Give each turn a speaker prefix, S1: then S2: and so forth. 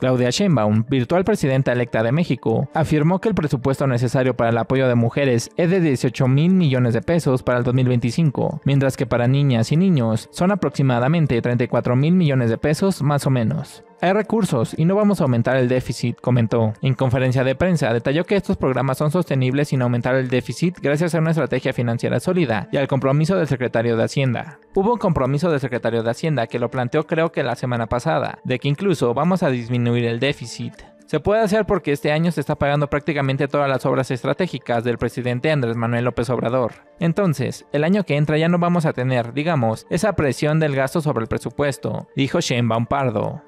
S1: Claudia Sheinbaum, virtual presidenta electa de México, afirmó que el presupuesto necesario para el apoyo de mujeres es de 18 mil millones de pesos para el 2025, mientras que para niñas y niños son aproximadamente 34 mil millones de pesos más o menos. Hay recursos y no vamos a aumentar el déficit, comentó. En conferencia de prensa detalló que estos programas son sostenibles sin aumentar el déficit gracias a una estrategia financiera sólida y al compromiso del secretario de Hacienda. Hubo un compromiso del secretario de Hacienda que lo planteó creo que la semana pasada, de que incluso vamos a disminuir el déficit. Se puede hacer porque este año se está pagando prácticamente todas las obras estratégicas del presidente Andrés Manuel López Obrador. Entonces, el año que entra ya no vamos a tener, digamos, esa presión del gasto sobre el presupuesto, dijo Shane Pardo.